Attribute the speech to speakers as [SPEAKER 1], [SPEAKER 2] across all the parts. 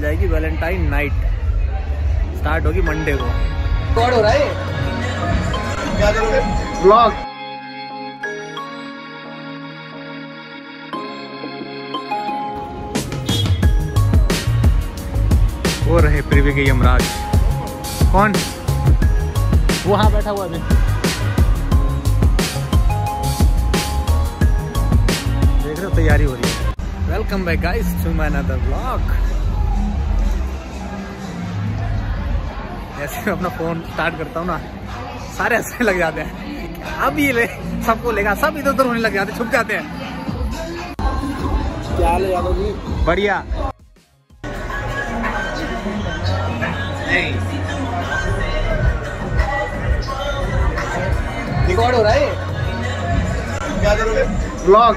[SPEAKER 1] जाएगी Valentine night start होगी Monday को।
[SPEAKER 2] कौन हो रहा है
[SPEAKER 1] ब्लॉग वो रहे प्रीवी के यमराज। कौन? वो हाँ बैठा हुआ अभी। देख रहे हो तैयारी हो रही है। Welcome back guys to my another blog जैसे मैं अपना फ़ोन स्टार्ट करता हूँ ना, सारे ऐसे लग जाते हैं। अब ये ले, सबको लेगा, सब इधर उधर होने लग जाते छुप जाते हैं।
[SPEAKER 2] क्या है यादव जी?
[SPEAKER 1] बढ़िया।
[SPEAKER 2] रिकॉर्ड हो रहा है क्या
[SPEAKER 1] ब्लॉग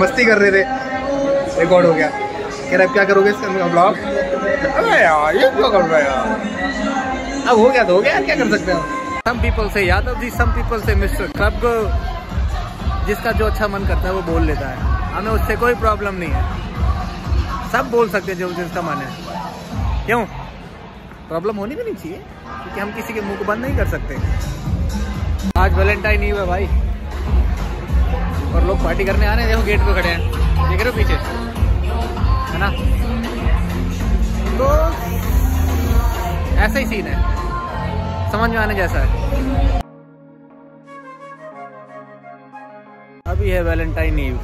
[SPEAKER 1] मस्ती कर रहे थे। रिकॉर्ड हो गया। कह रहा क्या करोगे इसका ब्लॉग अरे यार, ये क्या कर रहा है अब हो गया तो हो गया, क्या कर सकते हैं? सम पीपल से यादव जी सम पीपल से मिस्टर सब जिसका जो अच्छा मन करता है, वो बोल लेता है। हमें उससे कोई प्रॉब्लम नहीं है। सब बोल सकते हैं जो जिसका मन है। क्यों? प्रॉब्लम होनी भी नहीं चाहिए, क्योंकि हम किसी के मुँह को बंद नहीं कर सकते। आज वैलेंटाइन ईव है भाई। और लोग पार्टी करने आ रहे हैं, देखो गेट पे खड़े हैं। देख रहे हो पीछे? है ना? तो ऐसा ही सीन है। समझ में आने जैसा है। अभी है वैलेंटाइन ईव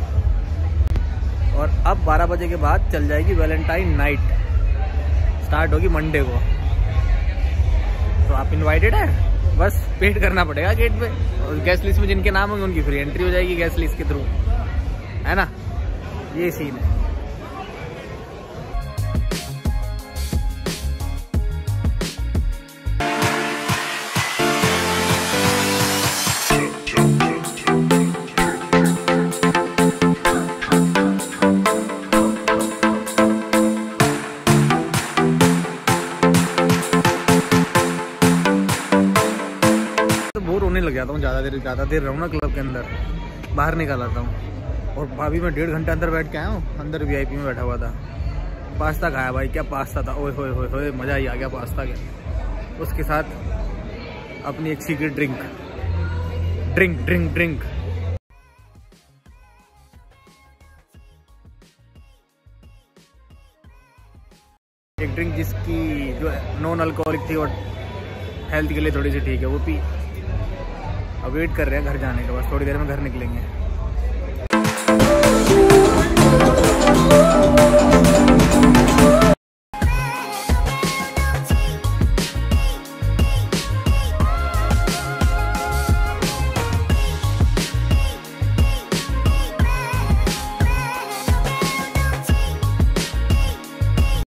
[SPEAKER 1] और अब 12 बजे के बाद चल जाएगी वैलेंटाइन नाइट स्टार्ट होगी मंडे को। तो आप इनवाइटेड है? बस पेड करना पड़ेगा गेट पे। और गैस लिस्ट में जिनके नाम होंगे, उनकी फ्री एंट्री हो जाएगी गैस लिस्ट के थ्रू है ना? ये सीन है। होने लग जाता हूँ, ज़्यादा देर ज़्यादा देर रहूँ ना क्लब के अंदर। बाहर निकल आता हूँ। और अभी मैं डेढ़ घंटे अंदर बैठ के आया हूँ, अंदर वीआईपी में बैठा हुआ था। पास्ता खाया भाई, क्या पास्ता था? ओए, होए होए होए, मज़ा ही आ गया पास्ता के। उसके साथ अपनी एक secret drink drink drink drink एक ड्रिंक जिसकी जो नॉन अल्कोहलिक थी और हेल्थ के लिए थोड़ी सी ठीक है, वो पी। अब वेट कर रहे हैं घर जाने के बस थोड़ी देर में घर निकलेंगे।